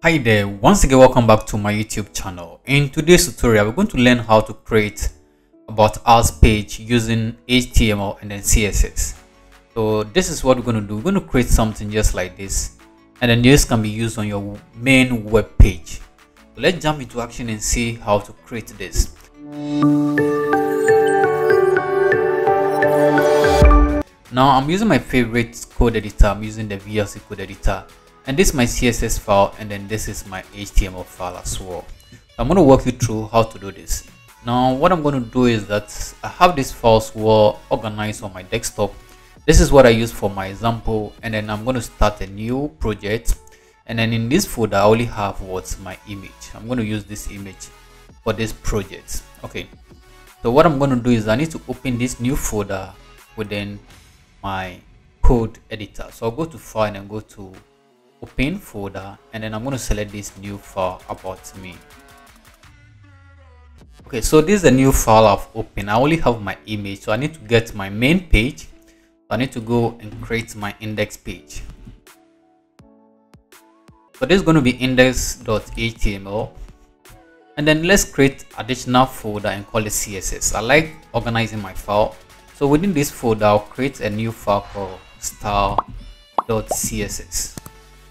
Hi there, once again welcome back to my YouTube channel. In today's tutorial, we're going to learn how to create about us page using HTML and then CSS. So this is what we're going to do. We're going to create something just like this and then this can be used on your main web page. So let's jump into action and see how to create this. Now I'm using my favorite code editor. I'm using the VS Code editor and this is my css file and then this is my html file as well. I'm going to walk you through how to do this. Now what i'm going to do is that i have these files well organized on my desktop. This is what i use for my example and then i'm going to start a new project. And then in this folder i only have what's my image. I'm going to use this image for this project. Okay. So what i'm going to do is i need to open this new folder within my code editor. So i'll go to file and go to open folder and then I'm going to select this new file about me. Okay so this is a new file I've opened. I only have my image so I need to get my main page. I need to go and create my index page. So this is going to be index.html and then let's create additional folder and call it css I like organizing my file. So within this folder I'll create a new file called style.css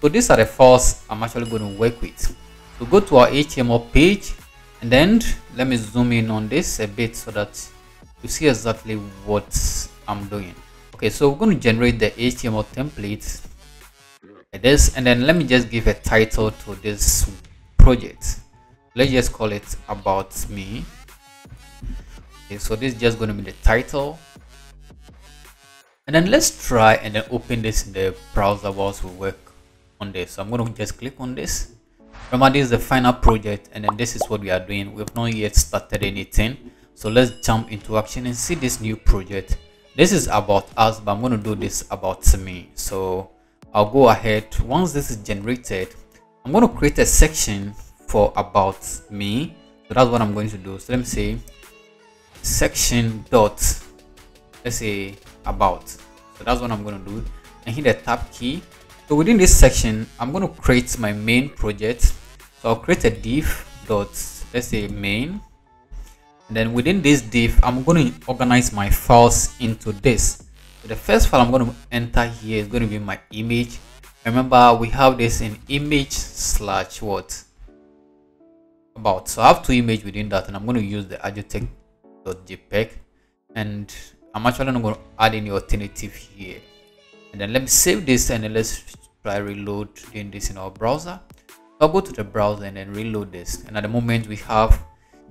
so these are the files i'm actually going to work with. So go to our html page and then let me zoom in on this a bit so that you see exactly what i'm doing. Okay so we're going to generate the html template like this and then let me just give a title to this project. Let's just call it about me. Okay so this is just going to be the title. And then let's try and then open this in the browser whilst we work on this so i'm going to just click on this. Remember this is the final project and then this is what we are doing. We've not yet started anything. So let's jump into action and see this new project. This is about us but i'm going to do this about me. So i'll go ahead. Once this is generated i'm going to create a section for about me. So that's what i'm going to do. So let me say section dot let's say about. So that's what i'm going to do. And hit the tab key so within this section i'm going to create my main project. So i'll create a div dot let's say main. And then within this div i'm going to organize my files into this. So the first file i'm going to enter here is going to be my image. Remember we have this in image slash what? About so i have two image within that and i'm going to use the adjotech.jpg and i'm actually not going to add any alternative here and then let me save this and then let's try reload doing this in our browser. I'll go to the browser and then reload this. And at the moment we have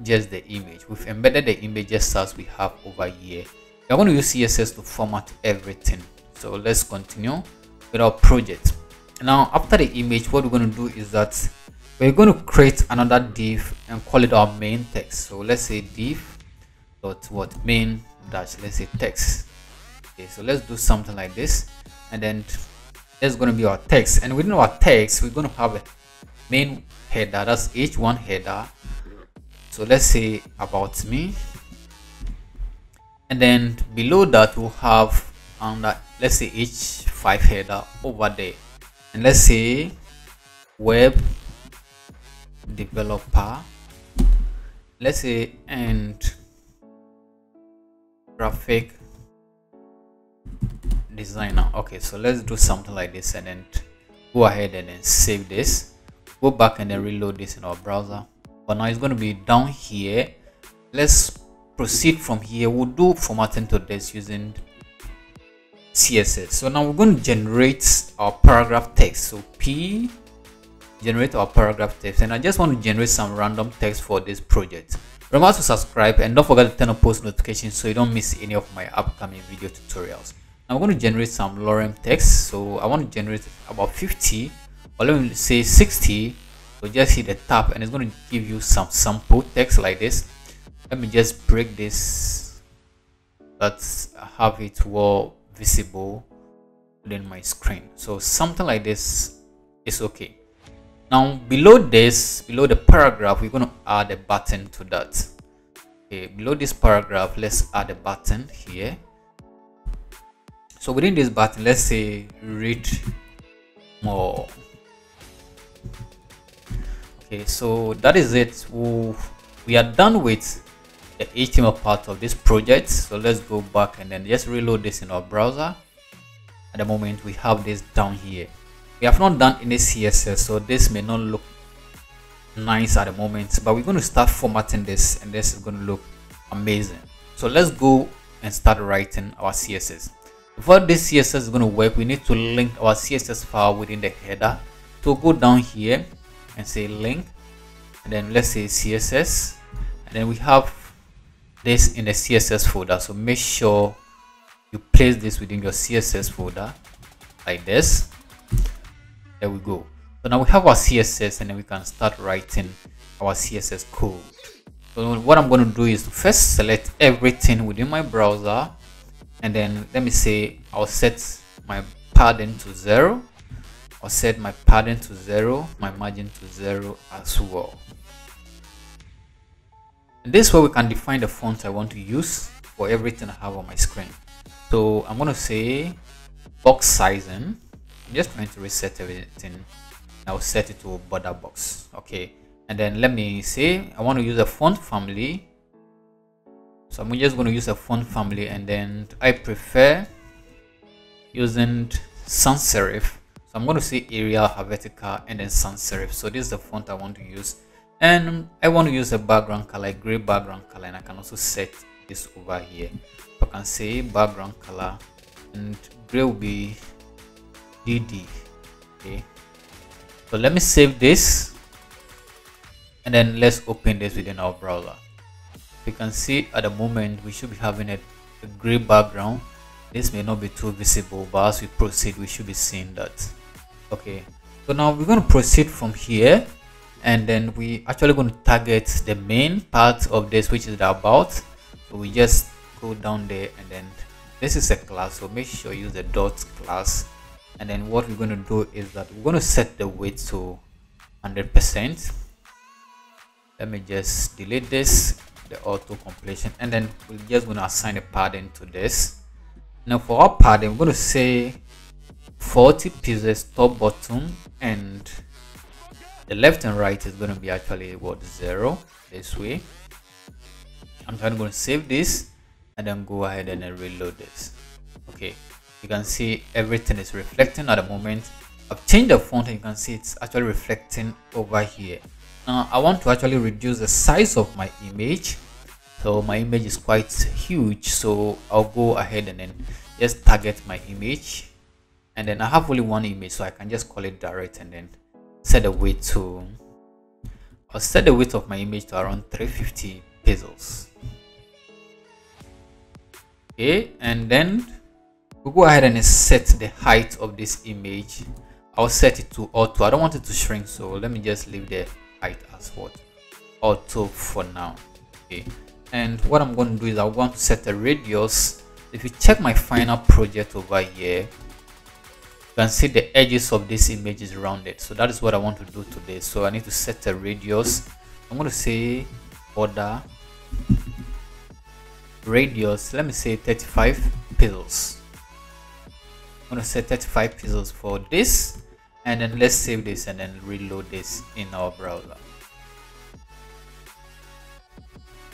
just the image. We've embedded the image just as we have over here. We're going to use css to format everything. So let's continue with our project. Now after the image what we're going to do is that we're going to create another div and call it our main text. So let's say div dot what main dash let's say text. Okay so let's do something like this and then there's going to be our text. And within our text we're going to have a main header that's h1 header. So let's say about me. And then below that we'll have under let's say h5 header over there. And let's say web developer. Let's say and graphic designer. Okay so let's do something like this and then go ahead and then save this. Go back and then reload this in our browser. But now it's going to be down here. Let's proceed from here. We'll do formatting to this using css so now we're going to generate our paragraph text. So p generate our paragraph text. And i just want to generate some random text for this project. Remember to subscribe and don't forget to turn on post notifications so you don't miss any of my upcoming video tutorials I'm going to generate some lorem text. So I want to generate about 50 or let me say 60. So just hit the tab and it's going to give you some sample text like this. Let me just break this but have it well visible within my screen. So something like this is okay. Now below this, below the paragraph, we're going to add a button to that. Okay, below this paragraph, let's add a button here so within this button let's say read more. Okay so that is it. We are done with the html part of this project. So let's go back and then just reload this in our browser. At the moment we have this down here. We have not done any css so this may not look nice at the moment but we're going to start formatting this and this is going to look amazing. So let's go and start writing our css before this css is going to work we need to link our css file within the header. So go down here and say link and then let's say css and then we have this in the css folder. So make sure you place this within your css folder like this. There we go. So now we have our css and then we can start writing our css code. So what i'm going to do is to first select everything within my browser and then let me say i'll set my padding to zero I'll set my padding to zero, my margin to zero as well. And this way we can define the font I want to use for everything I have on my screen. So I'm going to say box sizing. I'm just trying to reset everything. I'll set it to border box. Okay. And then let me say I want to use a font family. So I'm just going to use a font family and then I prefer using sans serif So I'm going to say Arial, Helvetica, and then sans serif. So this is the font I want to use. And I want to use a background color, gray background color, and I can also set this over here. So I can say background color, and gray will be DD. Okay. So let me save this, and then let's open this within our browser. You can see at the moment we should be having a, a gray background. This may not be too visible, but as we proceed, we should be seeing that. Okay so now we're going to proceed from here and then we actually going to target the main part of this which is the about. So we just go down there and then this is a class so make sure you use the dot class. And then what we're going to do is that we're going to set the weight to 100 percent. Let me just delete this the auto completion and then we're just going to assign a padding to this. Now for our padding we're going to say 40 pieces top bottom and the left and right is going to be actually what zero this way. I'm trying to save this and then go ahead and reload this. Okay you can see everything is reflecting at the moment. I've changed the font and you can see it's actually reflecting over here now i want to actually reduce the size of my image. So my image is quite huge. So i'll go ahead and then just target my image. And then I have only one image so I can just call it direct and then set the weight to I'll set the weight of my image to around 350 pixels. Okay and then we'll go ahead and set the height of this image. I'll set it to auto. I don't want it to shrink so let me just leave the height as what? Auto for now. Okay. And what I'm going to do is I want to set the radius. If you check my final project over here you can see the edges of this image is rounded. So that is what i want to do today. So i need to set a radius. I'm going to say border radius. Let me say 35 pixels. I'm going to set 35 pixels for this and then let's save this and then reload this in our browser.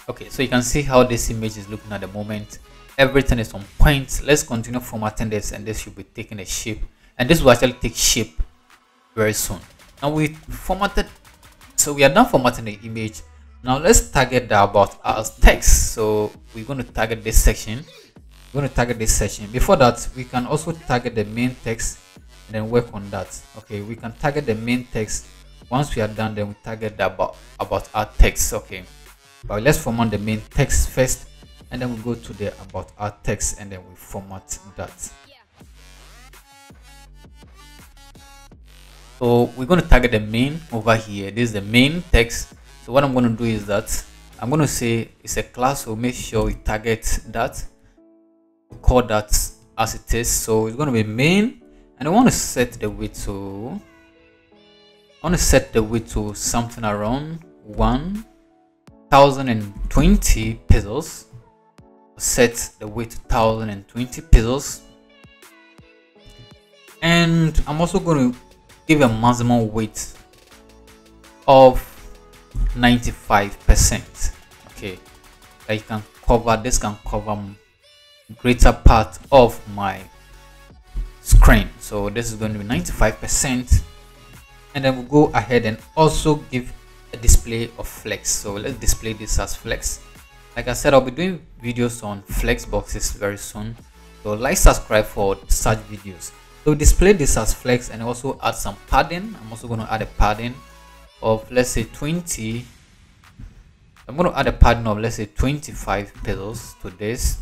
Okay so you can see how this image is looking at the moment. Everything is on point. Let's continue formatting this and this should be taking a shape. And this will actually take shape very soon. Now we formatted so we are done formatting the image. Now let's target the about us text. So we're going to target this section. We're going to target this section. Before that we can also target the main text then work on that. Okay we can target the main text. Once we are done then we target the about about our text okay? But let's format the main text first and then we go to the about our text and then we format that. So we're going to target the main over here. This is the main text. So what i'm going to do is that i'm going to say it's a class so make sure we target that. Call that as it is. So it's going to be main and i want to set the width to i want to set the width to something around 1020 pixels set the width to 1020 pixels and i'm also going to give a maximum weight of 95 percent. Okay I can cover this can cover greater part of my screen. So this is going to be 95 percent. And then we'll go ahead and also give a display of flex. So let's display this as flex. Like i said i'll be doing videos on flex boxes very soon. So like subscribe for such videos. So display this as flex and also add some padding. I'm also going to add a padding of let's say 20 i'm going to add a padding of let's say 25 pixels to this.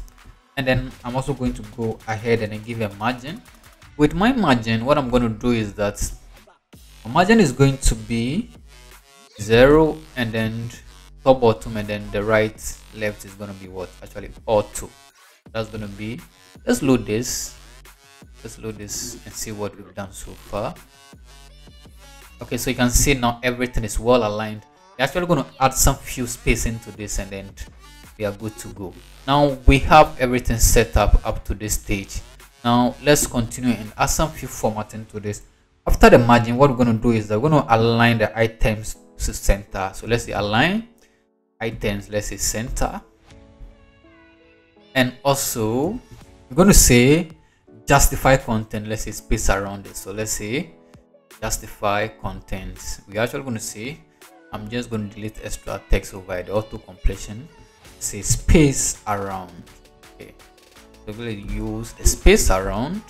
And then i'm also going to go ahead and give a margin with my margin what i'm going to do is that margin is going to be zero and then top bottom and then the right left is going to be what? Actually auto that's going to be let's load this. Let's load this and see what we've done so far. Okay so you can see now everything is well aligned. We're actually going to add some few space into this and then we are good to go. Now we have everything set up up to this stage now let's continue and add some few formatting to this. After the margin what we're going to do is that we're going to align the items to center. So let's say align items let's say center. And also we're going to say justify content let's say space around it. So let's say justify content we're actually going to say i'm just going to delete extra text over the auto completion say space around. Okay we're use the space around.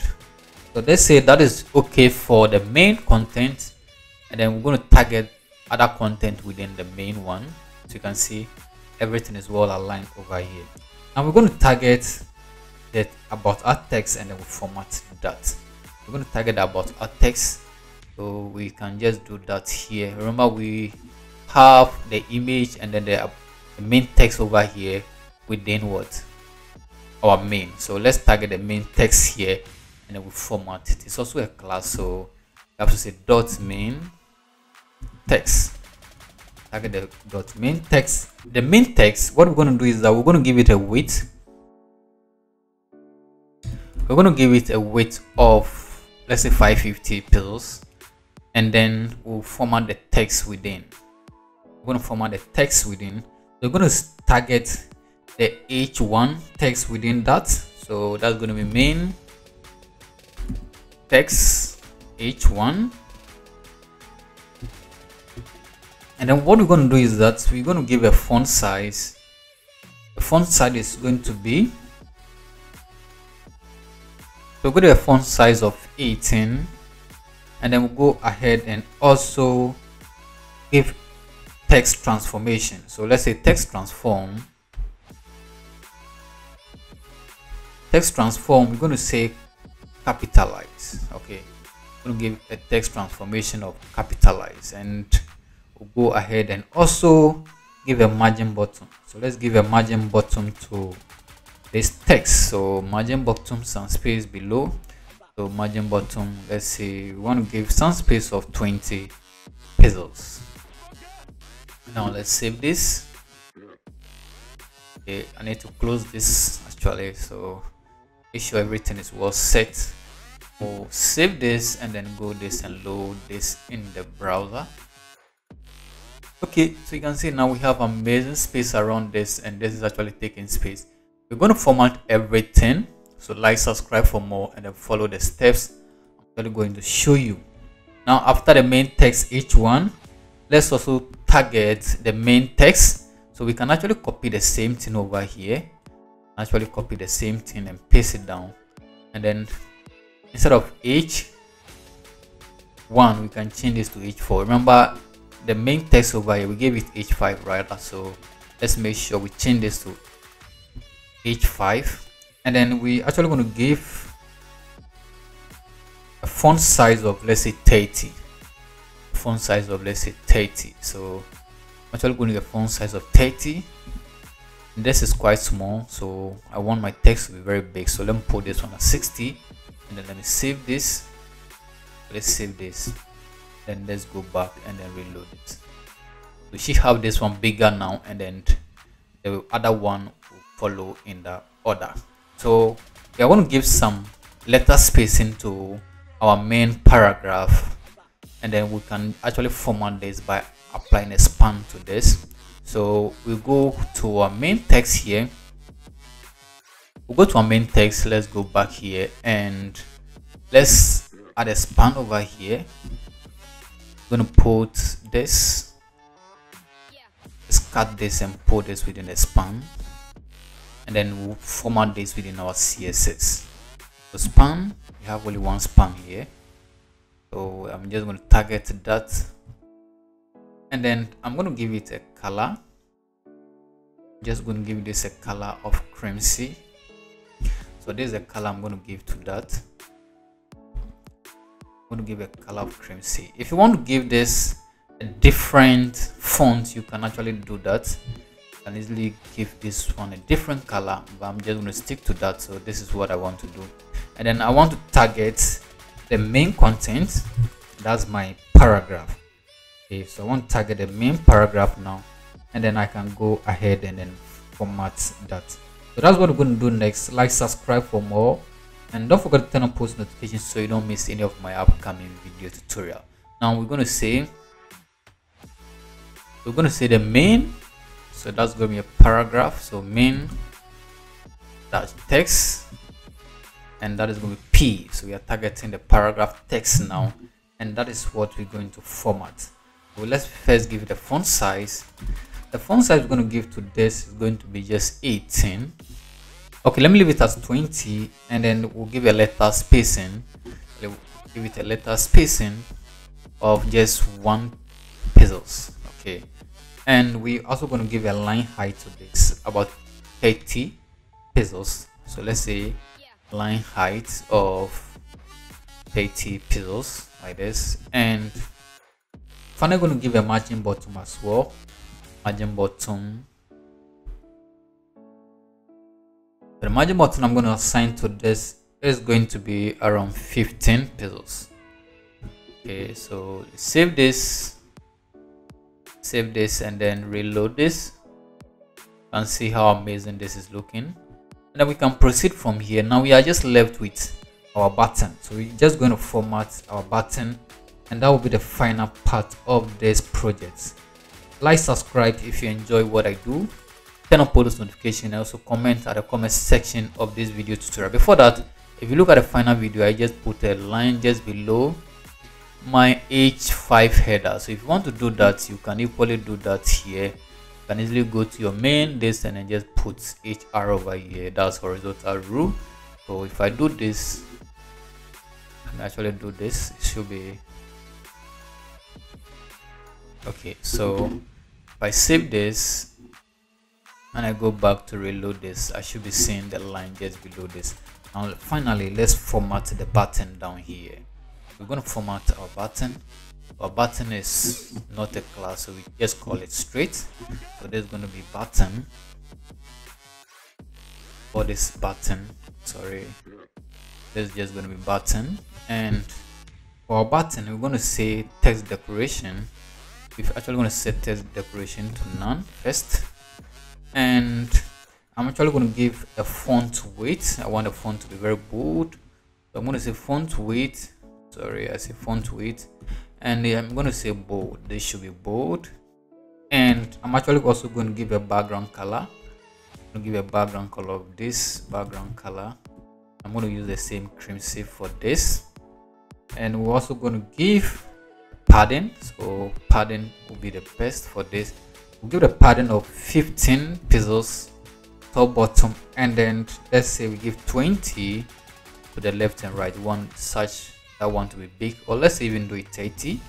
So let's say that is okay for the main content and then we're going to target other content within the main one. So you can see everything is well aligned over here. And we're going to target that about our text and then we format that. We're going to target about our text so we can just do that here. Remember we have the image and then the, the main text over here within what our main. So let's target the main text here and then we format it. It's also a class so you have to say dot main text. Target the dot main text. The main text what we're going to do is that we're going to give it a weight we're going to give it a weight of let's say 550 pixels. And then we'll format the text within. We're going to format the text within. We're going to target the h1 text within that. So that's going to be main text h1 and then what we're going to do is that we're going to give a font size. The font size is going to be so we'll go to a font size of 18 and then we'll go ahead and also give text transformation. So let's say text transform text transform we're going to say capitalize okay? Going to give a text transformation of capitalize and we'll go ahead and also give a margin bottom. So let's give a margin bottom to this text. So margin bottom some space below. So margin bottom let's say we want to give some space of 20 pixels now let's save this. Okay i need to close this actually so make sure everything is well set. We'll save this and then go this and load this in the browser. Okay so you can see now we have amazing space around this and this is actually taking space. We're going to format everything. So like subscribe for more and then follow the steps i'm really going to show you. Now after the main text each one let's also target the main text. So we can actually copy the same thing over here actually copy the same thing and paste it down. And then instead of h1 we can change this to h4 remember the main text over here we gave it h5 right? So let's make sure we change this to h5 and then we actually going to give a font size of let's say 30 font size of let's say 30 so I'm actually going to get font size of 30 this is quite small so i want my text to be very big. So let me put this one at 60 and then let me save this. Let's save this. Then let's go back and then reload it. We should have this one bigger now and then the other one will follow in the order. So i want to give some letter spacing to our main paragraph and then we can actually format this by applying a span to this so we go to our main text here. We'll go to our main text. Let's go back here and let's add a span over here. I'm gonna put this. Let's cut this and put this within the span. And then we'll format this within our css so span we have only one span here. So i'm just going to target that and then i'm going to give it a color. Just going to give this a color of crimson so this is a color i'm going to give to that. I'm going to give a color of crimson if you want to give this a different font you can actually do that. You can easily give this one a different color but i'm just going to stick to that. So this is what i want to do. And then i want to target the main content. That's my paragraph okay so i want to target the main paragraph now and then i can go ahead and then format that so that's what we're going to do next like subscribe for more and don't forget to turn on post notifications so you don't miss any of my upcoming video tutorial now we're going to say we're going to say the main so that's going to be a paragraph so main dash text and that is going to be P. So we are targeting the paragraph text now, and that is what we're going to format. So let's first give it a font size. The font size we're going to give to this is going to be just 18. Okay, let me leave it as 20, and then we'll give a letter spacing. We'll give it a letter spacing of just one pixels. Okay, and we're also going to give a line height to this about 30 pixels. So let's say line height of 80 pixels like this and finally going to give a margin bottom as well. Margin bottom. The margin bottom i'm going to assign to this is going to be around 15 pixels okay so save this. Save this and then reload this and see how amazing this is looking. And then we can proceed from here. Now we are just left with our button. So we're just going to format our button and that will be the final part of this project. Like subscribe if you enjoy what i do. Turn on post notification and also comment at the comment section of this video tutorial. Before that if you look at the final video i just put a line just below my h5 header. So if you want to do that you can equally do that here. You can easily go to your main this and then just put hr over here. That's horizontal rule. So if i do this and actually do this. It should be okay so if i save this and i go back to reload this i should be seeing the line just below this. Now finally let's format the button down here. We're going to format our button. Our button is not a class so we just call it straight. So there's going to be button. For this button sorry. This is just going to be button. And for our button we're going to say text decoration we're actually going to set text decoration to none first and i'm actually going to give a font weight i want the font to be very bold. So i'm going to say font weight sorry i say font weight and I'm going to say bold. This should be bold. And I'm actually also going to give a background color. I'm going to give a background color of this background color. I'm going to use the same crimson for this. And we're also going to give padding so padding will be the best for this. We'll give the padding of 15 pixels top bottom and then let's say we give 20 to the left and right. One such that one to be big or let's even do it 30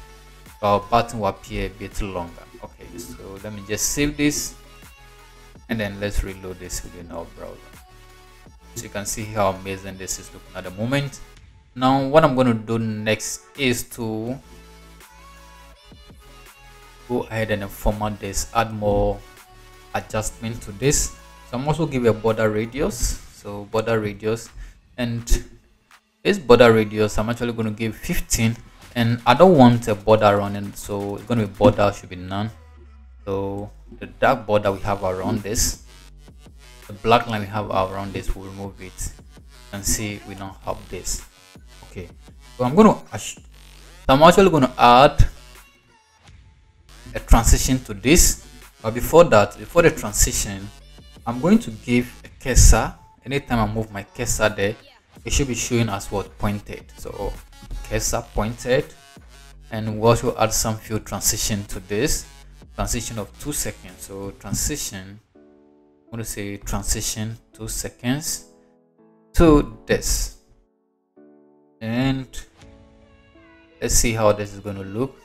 our button will appear a bit longer. Okay so let me just save this and then let's reload this within our browser. So you can see how amazing this is looking at the moment. Now what i'm going to do next is to go ahead and format this add more adjustment to this. So i'm also give a border radius. So border radius and this border radius i'm actually going to give 15 and i don't want a border it so it's going to be border should be none. So the dark border we have around this the black line we have around this we'll remove it and see we don't have this. Okay so i'm going to i'm actually going to add a transition to this. But before that before the transition i'm going to give a cursor. Anytime i move my cursor there it should be showing as what? Pointed. So cursor pointed. And we also add some few transition to this. Transition of two seconds. So transition i'm going to say transition two seconds to this. And let's see how this is going to look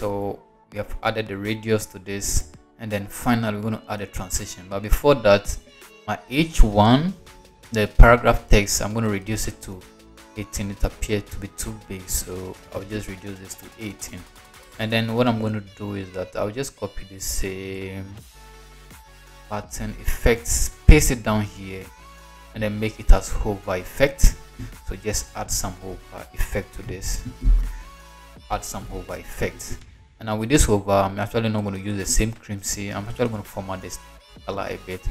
so we have added the radius to this and then finally we're going to add a transition. But before that my h1 the paragraph text i'm going to reduce it to 18 it appeared to be too big so i'll just reduce this to 18 and then what i'm going to do is that i'll just copy the same button effects paste it down here and then make it as hover effect. So just add some hover effect to this. Add some hover effect and now with this hover i'm actually not going to use the same crimson i'm actually going to format this color a bit.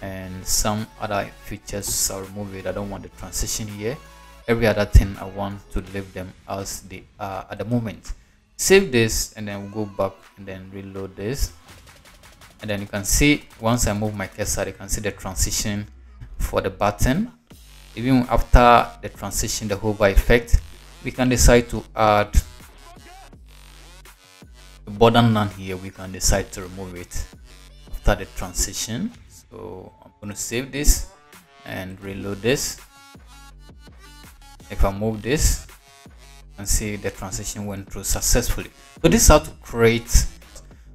And some other features i'll remove it. I don't want the transition here. Every other thing i want to leave them as they are at the moment. Save this and then we'll go back and then reload this. And then you can see once i move my cursor you can see the transition for the button. Even after the transition the hover effect we can decide to add the border none here we can decide to remove it after the transition so i'm going to save this and reload this if i move this and see the transition went through successfully so this is how to create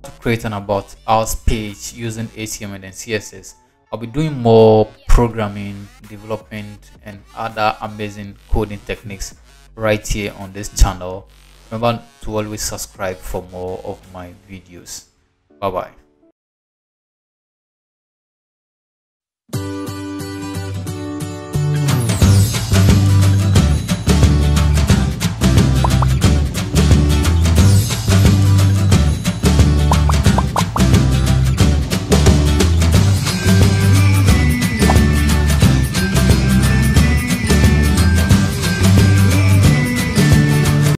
to create an about us page using HTML and CSS. I'll be doing more programming, development, and other amazing coding techniques right here on this channel. Remember to always subscribe for more of my videos. Bye bye.